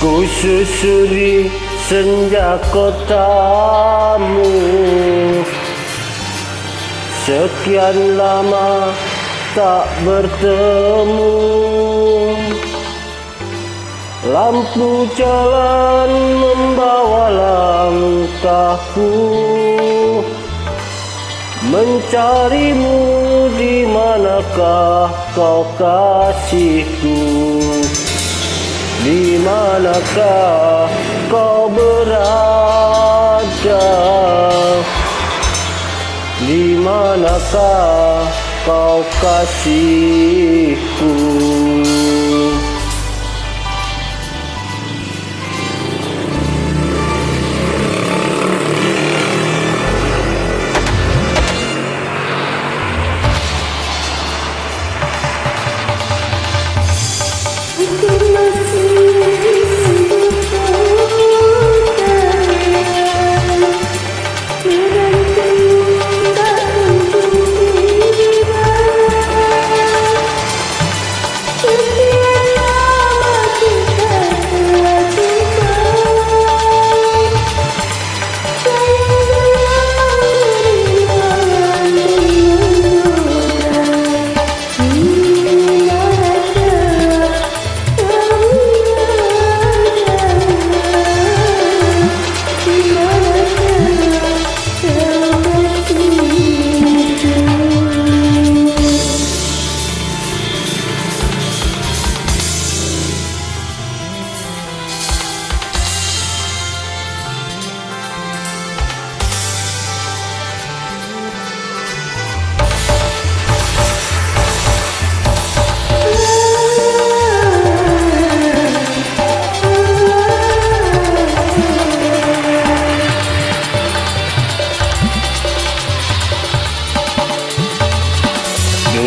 Ku susuri senja kotamu Sekian lama tak bertemu. Lampu jalan membawa langkahku. Mencarimu di manakah kau kasihku Di manakah kau berada? Di manakah kau kasihku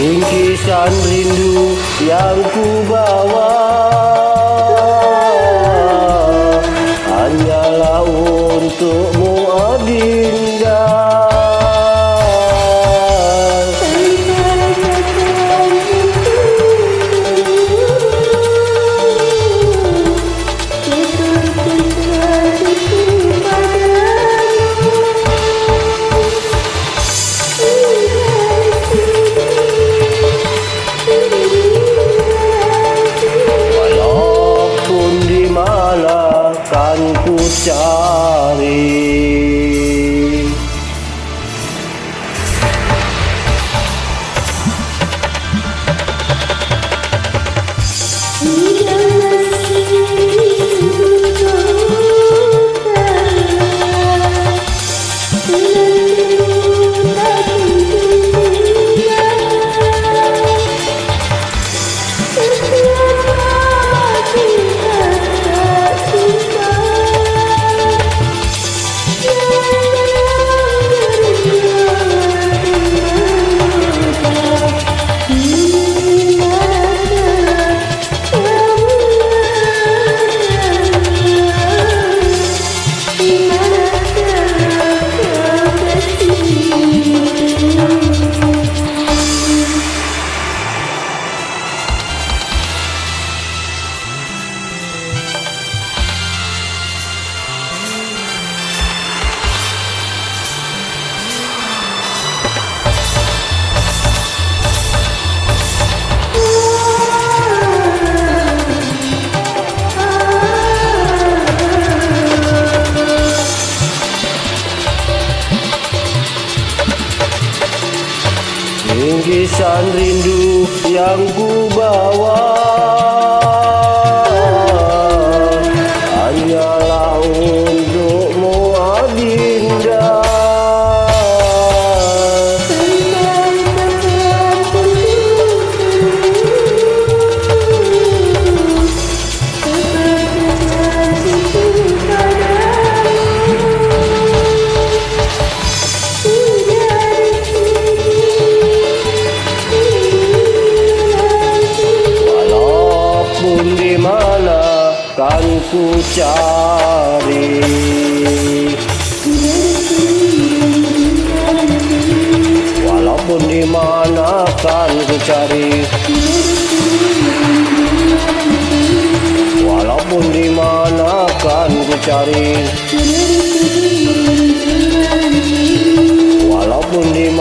Bingkisan rindu yang ku bawa. Hanyalah untukmu Adinda ku Bingkisan rindu yang ku bawa ku cari. Walaupun di mana kan ku cari. Walaupun di mana cari. Walaupun di